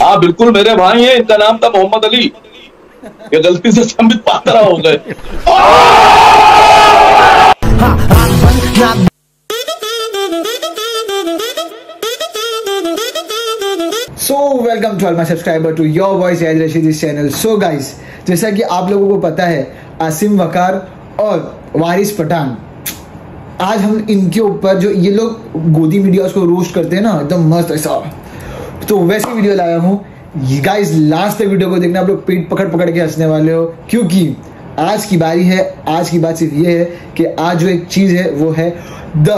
हाँ बिल्कुल मेरे भाई हैं, इनका नाम था मोहम्मद अली। ये गलती से संबित पात्रा हो गए। So welcome to all my subscriber to your voice as Rashid channel so guys जैसा कि आप लोगों को पता है, आसिम वकार और वारिस पठान, आज हम इनके ऊपर जो ये लोग गोदी मीडिया को रोस्ट करते हैं ना, एकदम मस्त, ऐसा तो वैसे वीडियो लाया हूँ। गाइस लास्ट तक वीडियो को देखना, आप लोग पेट पकड़ पकड़ के हंसने वाले हो। क्योंकि आज की बारी है, आज की बात सिर्फ़ ये है कि आज जो एक चीज़ है, वो है द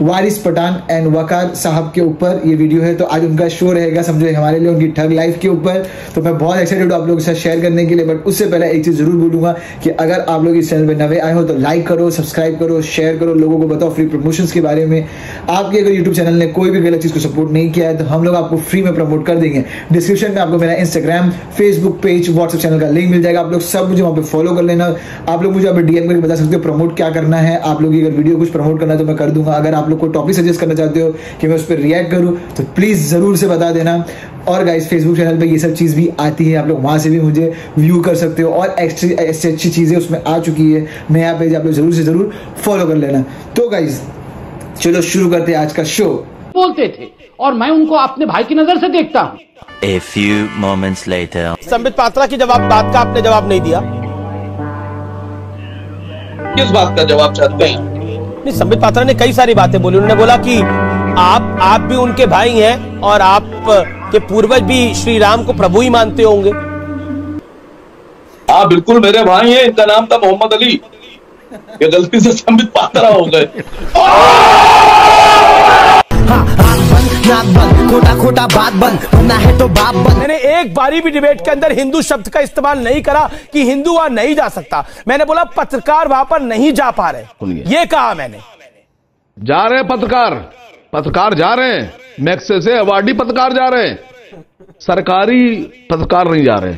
वारिस पठान एंड वकार साहब के ऊपर ये वीडियो है तो आज उनका शो रहेगा, समझो, हमारे लिए उनकी ठग लाइफ के ऊपर। तो मैं बहुत एक्साइटेड हूँ आप लोगों के साथ शेयर करने के लिए बट उससे पहले एक चीज़ ज़रूर बोलूँगा कि अगर आप लोग इस चैनल पे नवे आए हो तो लाइक करो सब्सक्राइब करो शेयर करो, लोगों को बताओ फ्री प्रमोशन के बारे में। आपके अगर यूट्यूब चैनल ने कोई भी गलत चीज़ को सपोर्ट नहीं किया है तो हम लोग आपको फ्री में प्रमोट कर देंगे। डिस्क्रिप्शन में आपको मेरा Instagram Facebook page WhatsApp channel का लिंक मिल जाएगा। आप लोग सब मुझे वहाँ पे फॉलो कर लेना। आप लोग मुझे अभी डीएम करके बता सकते हो प्रमोट क्या करना है। आप लोग अगर वीडियो कुछ प्रमोट करना है तो मैं कर दूँगा। अगर आप लोग को टॉपिक सजेस्ट करना चाहते हो कि मैं उस पर रिएक्ट करूँ तो प्लीज़ ज़रूर से बता देना। और गाइस फेसबुक चैनल पे ये सब चीज़ भी आती है आप लोग वहाँ से भी मुझे व्यू कर सकते हो और एक्स्ट्रा ऐसी अच्छी चीज़ें उसमें आ चुकी है। नया पेज आप लोग ज़रूर से ज़रूर फॉलो कर लेना। तो गाइस चलो शुरू करते हैं आज का शो बोलते थे और मैं उनको अपने भाई की नज़र से देखता हूँ। A few moments later. Sambit Patra की जवाब बात का आपने जवाब नहीं दिया। किस बात का जवाब चाहते हैं? नहीं संबित पात्रा ने कई सारी बातें बोली। उन्होंने बोला कि आप आप भी उनके भाई हैं और आप के पूर्वज भी श्री राम को प्रभु ही मानते होंगे। हाँ बिल्कुल मेरे भाई हैं। इनका नाम था मोहम्मद अली। ये गलती से संबित पात्रा हो गए। नाक बंद खोटा खोटा बात बंद बनना है तो बाप बंद। मैंने एक बारी भी डिबेट के अंदर हिंदू शब्द का इस्तेमाल नहीं करा कि हिंदू वहाँ नहीं जा सकता। मैंने बोला पत्रकार वहाँ पर नहीं जा पा रहे। ये कहा मैंने। जा रहे हैं पत्रकार। पत्रकार जा रहे हैं। मैक्से से अवार्डी पत्रकार जा रहे हैं। सरकारी पत्रकार नहीं जा रहे।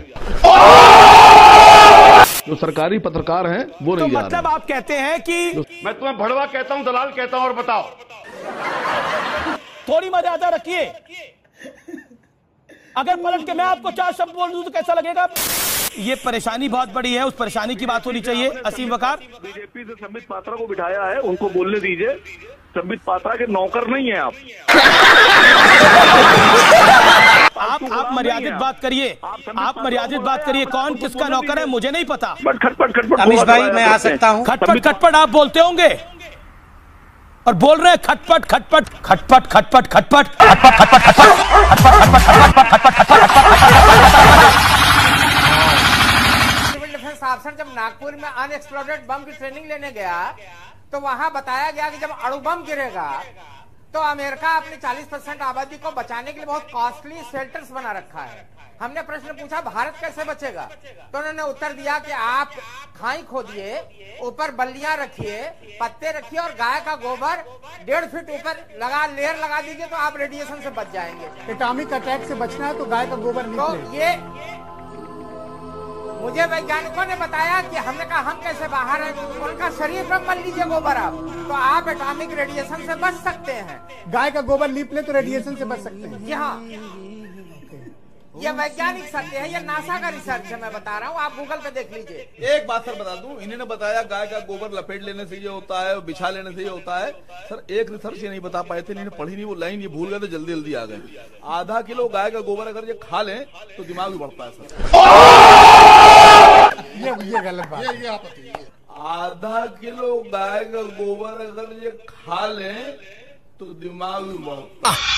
जो सरकारी पत्रकार हैं वो तो नहीं जा मतलब रहे। आप कहते हैं कि मैं तुम्हें भड़वा कहता हूँ दलाल कहता हूँ और बताओ। थोड़ी मर्यादा रखिए। अगर पलट के मैं आपको चार शब्द बोल दूँ तो कैसा लगेगा? ये परेशानी बहुत बड़ी है उस परेशानी की बात होनी चाहिए असीम वकार। बीजेपी से संबित पात्रा को बिठाया है उनको बोलने दीजिए। संबित पात्रा के नौकर नहीं है आप। आप आप मर्यादित बात करिए आप मर्यादित बात करिए कौन किसका नौकर है मुझे नहीं पता। खटपट खटपट अमीश भाई मैं आ सकता हूँ। खटपट खटपट आप बोलते होंगे। और बोल रहे हैं, खटपट खटपट खटपट खटपट खटपट खटपट खटपट खटपट जब नागपुर में अनएक्सप्लोडेड बम की ट्रेनिंग लेने गया तो वहाँ बताया गया कि जब अणु बम गिरेगा तो अमेरिका अपनी 40 परसेंट आबादी को बचाने के लिए बहुत कॉस्टली शेल्टर्स बना रखा है। हमने प्रश्न पूछा भारत कैसे बचेगा? तो उन्होंने उत्तर दिया कि आप खाई खोदिए ऊपर बल्लियाँ रखिए पत्ते रखिए और गाय का गोबर डेढ़ फीट ऊपर लगा लेयर लगा दीजिए तो आप रेडिएशन से बच जाएँगे। एटॉमिक अटैक से बचना है तो गाय का गोबर तो ये मुझे वैज्ञानिकों ने बताया कि हमने कहा हम कैसे बाहर हैं? उनका शरीर पर मल लीजिए गोबर आप। तो आप एटॉमिक रेडिएशन से बच सकते हैं। गाय का गोबर लीप ले तो रेडिएशन से बच सकते हैं। जी हाँ। ये वैज्ञानिक सत्य है ये नासा का रिसर्च है मैं बता रहा हूँ। आप गूगल पे देख लीजिए। एक बात सर बता दूँ इन्होंने बताया गाय का गोबर लपेट लेने से ये होता है बिछा लेने से ये होता है। सर एक रिसर्च ये नहीं बता पाए थे इन्होंने पढ़ी नहीं वो लाइन ये भूल गए तो जल्दी जल्दी आ गए। आधा किलो गाय का गोबर अगर ये खा लें तो दिमाग भी बढ़ता है सर। ये ये गलत बात है। आधा किलो गाय का गोबर अगर ये खा लें तो दिमाग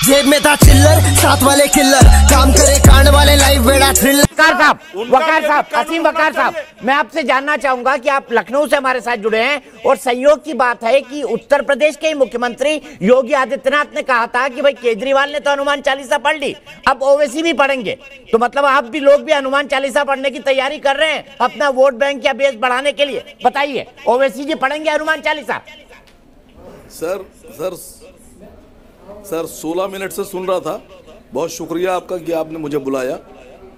जेब में था चिल्लर साथ वाले किल्लर काम करे कांड वाले लाइव बेड़ा थ्रिलर वकार साहब वकार साहब असीम वकार साहब मैं आपसे जानना चाहूँगा कि आप लखनऊ से हमारे साथ जुड़े हैं और संयोग की बात है कि उत्तर प्रदेश के ही मुख्यमंत्री योगी आदित्यनाथ ने कहा था कि भाई केजरीवाल ने तो हनुमान चालीसा पढ़ ली अब ओवैसी भी पढ़ेंगे। तो मतलब आप भी लोग भी हनुमान चालीसा पढ़ने की तैयारी कर रहे हैं अपना वोट बैंक या बेस बढ़ाने के लिए। बताइए ओवैसी जी पढ़ेंगे Hanuman Chalisa? Sir sir sir 16 minute से सुन रहा था। बहुत शुक्रिया आपका कि आपने मुझे बुलाया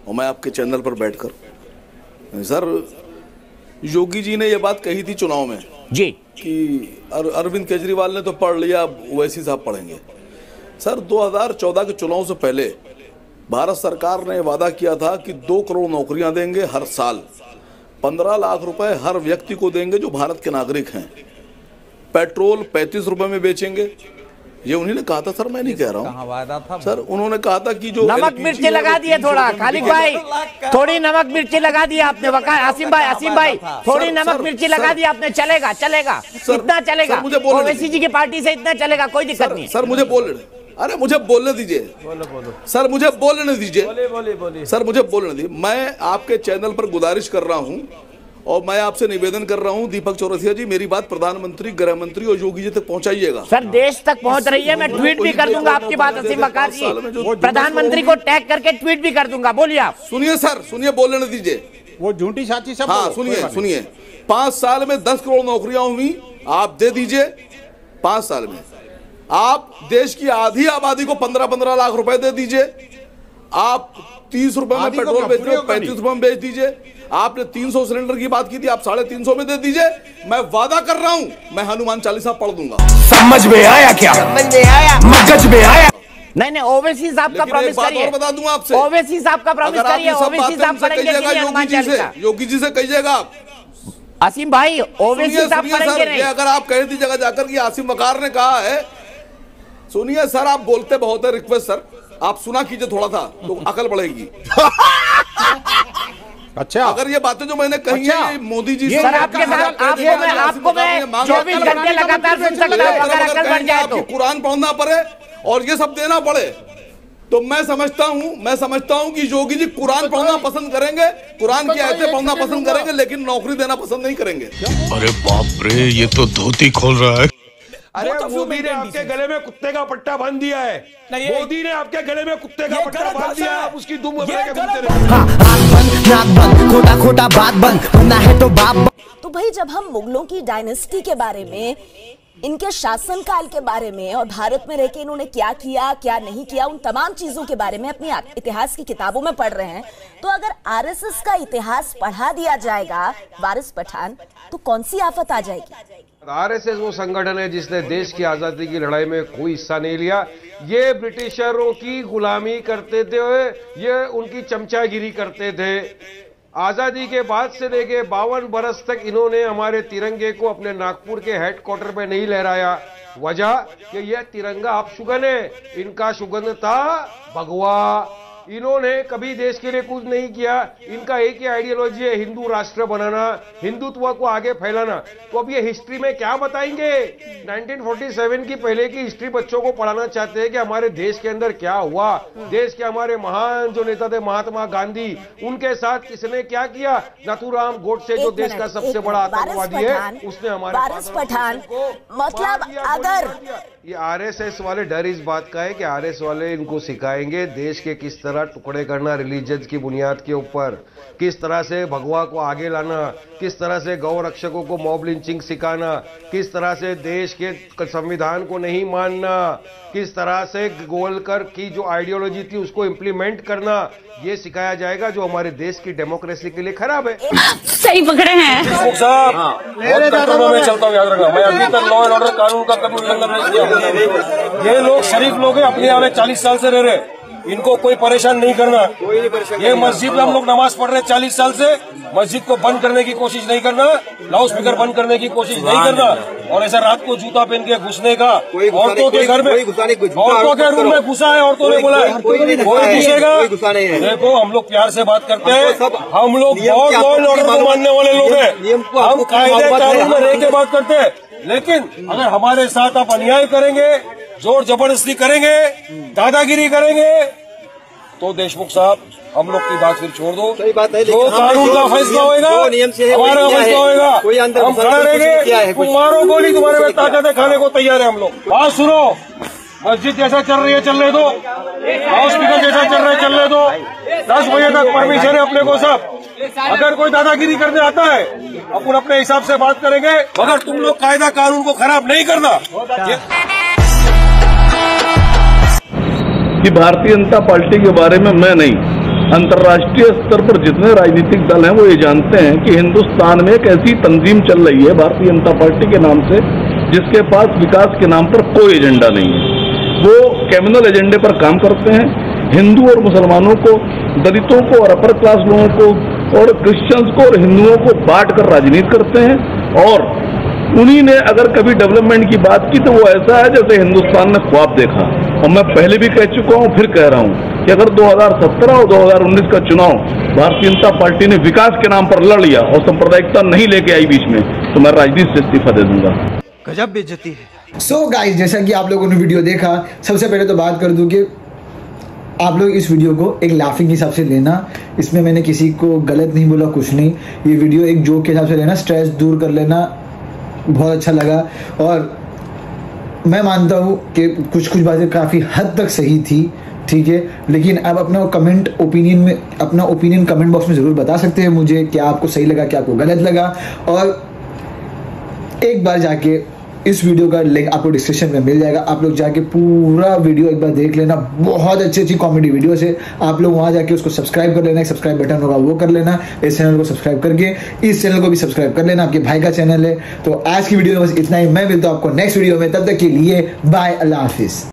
और मैं आपके चैनल पर बैठकर। सर योगी जी ने ये बात कही थी चुनाव में जी। कि अर, अरविंद केजरीवाल ने तो पढ़ लिया अब ओवैसी साहब पढ़ेंगे। सर 2014 के चुनाव से पहले भारत सरकार ने वादा किया था कि दो करोड़ नौकरियाँ देंगे हर साल। पंद्रह लाख रुपए हर व्यक्ति को देंगे जो भारत के नागरिक हैं। पेट्रोल पैंतीस रुपए में बेचेंगे ये उन्हीं ने कहा था सर मैं नहीं कह रहा हूँ। वादा था सर उन्होंने कहा था कि जो नमक मिर्ची लगा दिए थोड़ा खालिद भाई। थोड़ी नमक मिर्ची लगा दी आपने वका आसिम भाई आसिम भाई। थोड़ी नमक मिर्ची लगा दी आपने चलेगा चलेगा। इतना चलेगा। मुझे ओवैसी जी की पार्टी से इतना चलेगा कोई दिक्कत नहीं। सर मुझे बोलने अरे मुझे बोलने दीजिए। सर मुझे बोलने दीजिए। बोले बोले बोले सर मुझे बोलने दीजिए। मैं आपके चैनल पर गुजारिश कर रहा हूँ और मैं आपसे निवेदन कर रहा हूँ दीपक चौरसिया जी मेरी बात प्रधानमंत्री गृह मंत्री और योगी जी तक पहुंचाइएगा। सर देश तक पहुँच रही है मैं ट्वीट भी कर दूँगा आपकी बात असीम बकार जी। प्रधानमंत्री को टैग करके ट्वीट भी कर दूँगा बोलिए आप। सुनिए सर सुनिए बोलने दीजिए। वो झूठी साची सब हाँ सुनिए सुनिए। पाँच साल में दस करोड़ नौकरियाँ हुई आप दे दीजिए। पाँच साल में। आप देश की आधी आबादी को पंद्रह पंद्रह लाख रुपए दे दीजिए। आप तीस रुपए में पेट्रोल बेच रहे हो। पैंतीस रुपए में बेच दीजिए। आपने तीन सौ सिलेंडर की बात की थी आप साढ़े तीन सौ में दे दीजिए। मैं वादा कर रहा हूँ मैं हनुमान चालीसा पढ़ दूँगा। समझ में आया क्या? समझ में आया। मगज में आया। नहीं नहीं ओवैसी साहब का प्रॉमिस करिए। बता दूँगा आपसे। ओवैसी साहब का प्रॉमिस करिए ओवैसी साहब उनसे पढ़ेंगे कि कहिएगा नहीं हनुमान योगी जी से योगी जी से कहिएगा आप। असीम भाई ओवैसी साहब पढ़ेंगे नहीं। अगर आप कह दी जगह जाकर कि आसिम वकार ने कहा है सुनिए सर आप बोलते बहुत है रिक्वेस्ट सर। आप सुना कीजिए थोड़ा सा तो अकल बढ़ेगी। अच्छा। अगर ये बातें जो मैंने कही अच्छा। है मोदी जी ये सर आपके साथ आपको मैं आपको मैं चौबीस घंटे लगातार सुन सकता चलिए, हूँ अगर अगर अकल बढ़ जाए तो। कुरान पढ़ना पड़े और ये सब देना पड़े। तो मैं समझता हूँ मैं समझता हूँ कि योगी जी कुरान पढ़ना पसंद करेंगे कुरान की आयतें पढ़ना पसंद करेंगे लेकिन नौकरी देना पसंद नहीं करेंगे। अरे बाप रे ये तो धोती खोल रहा है। अरे मोदी ने आपके गले में कुत्ते का पट्टा बाँध दिया है। मोदी ने आपके गले में कुत्ते का पट्टा बाँध दिया है। आप उसकी दुम में के घूमते रहे हाँ। बंद नाक बंद खोटा खोटा बात बंद बनना है तो बाप तो भाई जब हम मुगलों की डायनेस्टी के बारे में इनके शासनकाल के बारे में और भारत में रह के इन्होंने क्या किया क्या नहीं किया उन तमाम चीज़ों के बारे में अपनी इतिहास की किताबों में पढ़ रहे हैं तो अगर आरएसएस का इतिहास पढ़ा दिया जाएगा वारिस पठान तो कौन सी आफत आ जाएगी? आरएसएस वो संगठन है जिसने देश की आज़ादी की लड़ाई में कोई हिस्सा नहीं लिया। ये ब्रिटिशरों की गुलामी करते थे, ये उनकी चमचागिरी करते थे। आज़ादी के बाद से लेके बावन बरस तक इन्होंने हमारे तिरंगे को अपने नागपुर के हेडक्वार्टर पे नहीं लहराया। वजह कि यह तिरंगा आप शुगन है, इनका सुगंध था भगवा। इन्होंने कभी देश के लिए कुछ नहीं किया। इनका एक ही आइडियोलॉजी है हिंदू राष्ट्र बनाना हिंदुत्व को आगे फैलाना। तो अब ये हिस्ट्री में क्या बताएँगे? 1947 की पहले की हिस्ट्री बच्चों को पढ़ाना चाहते हैं कि हमारे देश के अंदर क्या हुआ। देश के हमारे महान जो नेता थे महात्मा गांधी उनके साथ किसने क्या किया? नथुराम गोडसे जो देश का सबसे बड़ा आतंकवादी है उसने हमारे पठान मतलब अगर ये आरएसएस वाले डर इस बात का है कि आरएस वाले इनको सिखाएँगे देश के किस तरह टुकड़े करना रिलीजन की बुनियाद के ऊपर। किस तरह से भगवा को आगे लाना किस तरह से गौ रक्षकों को मॉब लिंचिंग सिखाना किस तरह से देश के संविधान को नहीं मानना किस तरह से गोलकर की जो आइडियोलॉजी थी उसको इम्प्लीमेंट करना ये सिखाया जाएगा जो हमारे देश की डेमोक्रेसी के लिए खराब है। सही पकड़े हैं। साहब बहुत चलता हूँ याद रखना। मैं अभी तक लॉ एंड ऑर्डर कानून का कभी उल्लंघन नहीं किया। ये लोग शरीफ लोग हैं अपने यहाँ में चालीस साल से रह रहे इनको कोई परेशान नहीं करना। ये मस्जिद में हम लोग नमाज़ पढ़ रहे चालीस साल से। मस्जिद को बंद करने की कोशिश नहीं करना। लाउड स्पीकर बंद करने की कोशिश नहीं करना। और ऐसा रात को जूता पहन के घुसने का। औरतों के घर में औरतों के रूम में घुसा है औरतों ने बोला है। कोई घुसेगा देखो हम लोग प्यार से बात करते हैं। हम लोग बहुत लॉ एंड ऑर्डर को मानने वाले लोग हैं। हम कायदे कानून में रह के बात करते हैं। लेकिन अगर हमारे साथ आप अन्याय करेंगे ज़ोर ज़बरदस्ती करेंगे दादागिरी करेंगे। तो देशमुख साहब हम लोग की बात फिर छोड़ दो। सही बात है जो कानून का फैसला होएगा हमारा फैसला होएगा। हम खड़ा रहेंगे तुम मारो गोली तुम्हारे में ताकत है खाने को तैयार है हम लोग। बात सुनो मस्जिद जैसा चल रही है चलने दो। हॉस्पिटल जैसा चल रहा है चलने दो। दस बजे तक परमिशन है अपने को सब। अगर कोई दादागिरी करने आता है अपन अपने हिसाब से बात करेंगे। मगर तुम लोग कायदा कानून को खराब नहीं करना। कि भारतीय जनता पार्टी के बारे में मैं नहीं, अंतर्राष्ट्रीय स्तर पर जितने राजनीतिक दल हैं, वो ये जानते हैं कि हिंदुस्तान में एक ऐसी तंजीम चल रही है भारतीय जनता पार्टी के नाम से, जिसके पास विकास के नाम पर कोई एजेंडा नहीं है। वो कैमिनल एजेंडे पर काम करते हैं। हिंदू और मुसलमानों को, दलितों को और अपर क्लास लोगों को और क्रिश्चियंस को और हिंदुओं को बांट कर राजनीति करते हैं और उन्हीं ने अगर कभी डेवलपमेंट की बात की तो वो ऐसा है जैसे हिंदुस्तान ने ख्वाब देखा। और मैं पहले भी कह चुका हूँ फिर कह रहा हूँ कि अगर 2017 और 2019 का चुनाव भारतीय जनता पार्टी ने विकास के नाम पर लड़ लिया और सांप्रदायिकता नहीं लेके आई बीच में तो मैं राजनीति से इस्तीफा दे दूँगा। गजब बेइज्जती है। सो so गाइस जैसा कि आप लोगों ने वीडियो देखा सबसे पहले तो बात कर दूँ कि आप लोग इस वीडियो को एक लाफिंग हिसाब से लेना इसमें मैंने किसी को गलत नहीं बोला कुछ नहीं। ये वीडियो एक जोक के हिसाब से लेना स्ट्रेस दूर कर लेना बहुत अच्छा लगा। और मैं मानता हूँ कि कुछ कुछ बातें काफ़ी हद तक सही थी, ठीक है? लेकिन आप अपना कमेंट ओपिनियन में, अपना ओपिनियन कमेंट बॉक्स में ज़रूर बता सकते हैं मुझे, क्या आपको सही लगा, क्या आपको गलत लगा। और एक बार जाके इस वीडियो का लिंक आपको डिस्क्रिप्शन में मिल जाएगा। आप लोग जाके पूरा वीडियो एक बार देख लेना। बहुत अच्छी अच्छी कॉमेडी वीडियो है। आप लोग वहाँ जाके उसको सब्सक्राइब कर लेना। सब्सक्राइब बटन होगा, वो कर लेना। इस चैनल को सब्सक्राइब करके, इस चैनल को भी सब्सक्राइब कर लेना। आपके भाई का चैनल है। तो आज की वीडियो में बस इतना ही। मैं मिलता हूँ आपको नेक्स्ट वीडियो में। तब तक के लिए बाय अल्लाह हाफिज़